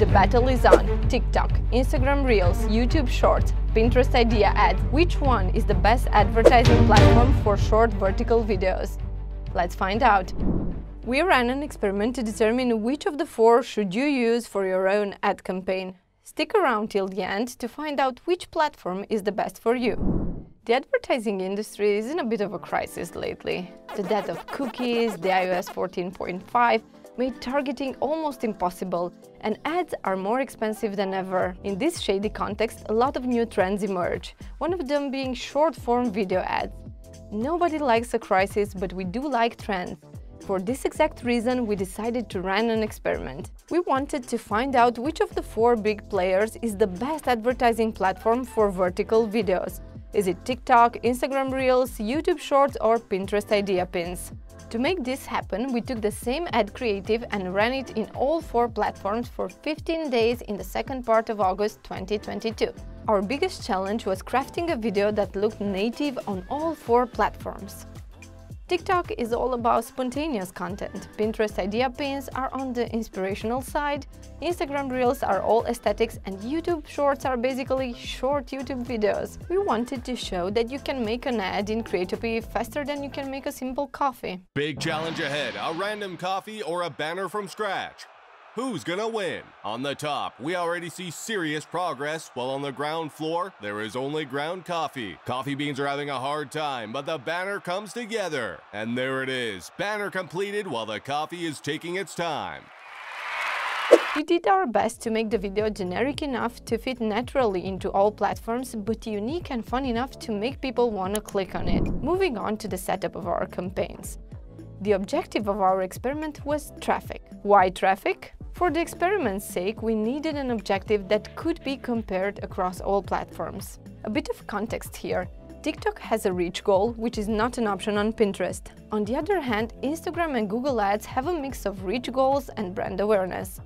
The battle is on. TikTok, Instagram Reels, YouTube Shorts, Pinterest Idea Ads. Which one is the best advertising platform for short vertical videos? Let's find out. We ran an experiment to determine which of the four should you use for your own ad campaign. Stick around till the end to find out which platform is the best for you. The advertising industry is in a bit of a crisis lately. The death of cookies, the iOS 14.5 made targeting almost impossible, and ads are more expensive than ever. In this shady context, a lot of new trends emerge, one of them being short-form video ads. Nobody likes a crisis, but we do like trends. For this exact reason, we decided to run an experiment. We wanted to find out which of the four big players is the best advertising platform for vertical videos. Is it TikTok, Instagram Reels, YouTube Shorts or Pinterest Idea Pins? To make this happen, we took the same ad creative and ran it in all four platforms for 15 days in the second part of August 2022. Our biggest challenge was crafting a video that looked native on all four platforms. TikTok is all about spontaneous content, Pinterest idea pins are on the inspirational side, Instagram Reels are all aesthetics and YouTube Shorts are basically short YouTube videos. We wanted to show that you can make an ad in Creatopy faster than you can make a simple coffee. Big challenge ahead, a random coffee or a banner from scratch. Who's gonna win? On the top, we already see serious progress, while on the ground floor, there is only ground coffee. Coffee beans are having a hard time, but the banner comes together. And there it is, banner completed while the coffee is taking its time. We did our best to make the video generic enough to fit naturally into all platforms, but unique and fun enough to make people want to click on it. Moving on to the setup of our campaigns. The objective of our experiment was traffic. Why traffic? For the experiment's sake, we needed an objective that could be compared across all platforms. A bit of context here. TikTok has a reach goal, which is not an option on Pinterest. On the other hand, Instagram and Google Ads have a mix of reach goals and brand awareness.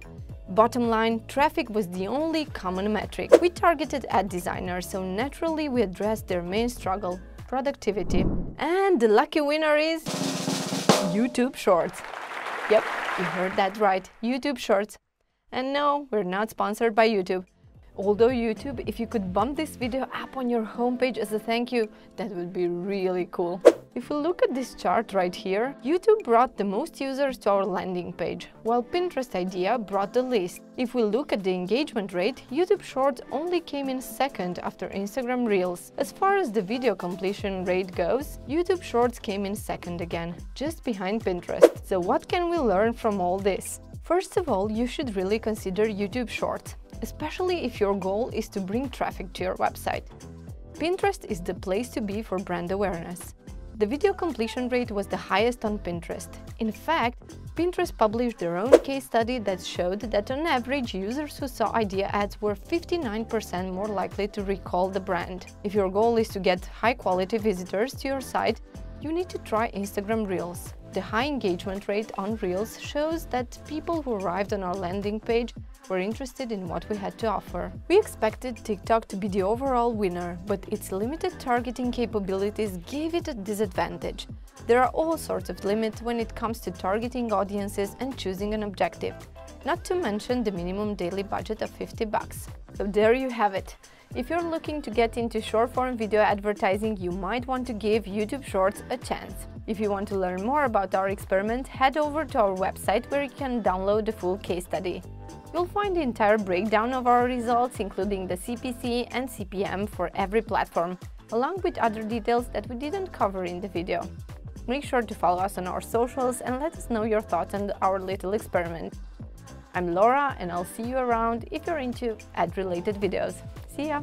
Bottom line, traffic was the only common metric. We targeted ad designers, so naturally we addressed their main struggle, productivity. And the lucky winner is... YouTube Shorts. Yep, you heard that right, YouTube Shorts. And no, we're not sponsored by YouTube. Although YouTube, if you could bump this video up on your homepage as a thank you, that would be really cool. If we look at this chart right here, YouTube brought the most users to our landing page, while Pinterest Idea brought the least. If we look at the engagement rate, YouTube Shorts only came in second after Instagram Reels. As far as the video completion rate goes, YouTube Shorts came in second again, just behind Pinterest. So what can we learn from all this? First of all, you should really consider YouTube Shorts, especially if your goal is to bring traffic to your website. Pinterest is the place to be for brand awareness. The video completion rate was the highest on Pinterest. In fact, Pinterest published their own case study that showed that on average, users who saw idea ads were 59% more likely to recall the brand. If your goal is to get high-quality visitors to your site, you need to try Instagram Reels. The high engagement rate on Reels shows that people who arrived on our landing page were interested in what we had to offer. We expected TikTok to be the overall winner, but its limited targeting capabilities gave it a disadvantage. There are all sorts of limits when it comes to targeting audiences and choosing an objective, not to mention the minimum daily budget of 50 bucks. So there you have it. If you're looking to get into short-form video advertising, you might want to give YouTube Shorts a chance. If you want to learn more about our experiment, head over to our website where you can download the full case study. You'll find the entire breakdown of our results, including the CPC and CPM for every platform, along with other details that we didn't cover in the video. Make sure to follow us on our socials and let us know your thoughts on our little experiment. I'm Laura and I'll see you around if you're into ad-related videos. See ya!